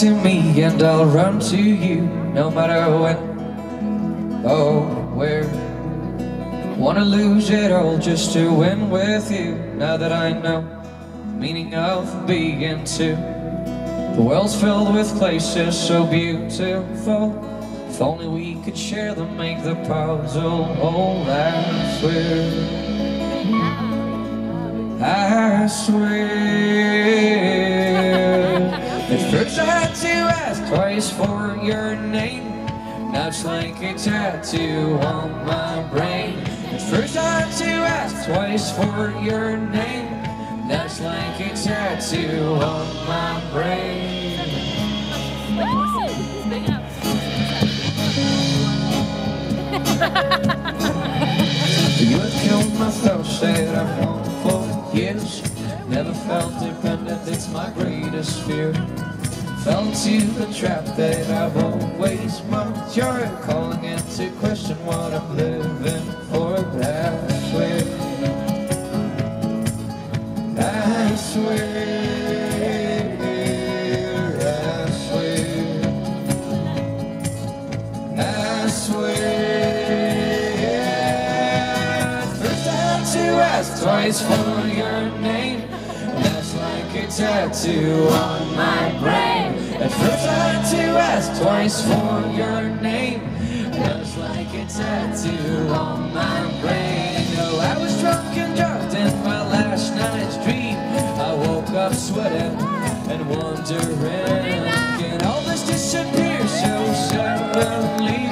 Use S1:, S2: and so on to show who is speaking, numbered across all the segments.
S1: To me and I'll run to you no matter when Oh, where. Wanna lose it all just to win with you Now that I know meaning of being two The world's filled with places so beautiful. If only we could share them, make the puzzle whole I swear I swear twice for your name. It's like a tattoo on my brain. At first time to ask twice for your name. It's like a tattoo on my brain. You have killed my thoughts that I've known for years. Never felt dependent, it's my greatest fear Fell into the trap that I've always mocked You're calling into question what I'm living for. But I swear I swear I swear I First I to ask twice for your name tattoo on my brain. At first I had to ask twice for your name. Looks like a tattoo on my brain. Oh, I was drunk and drugged in my last night's dream. I woke up sweating and wondering. Can all this disappear so suddenly?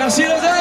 S1: Gracias, José.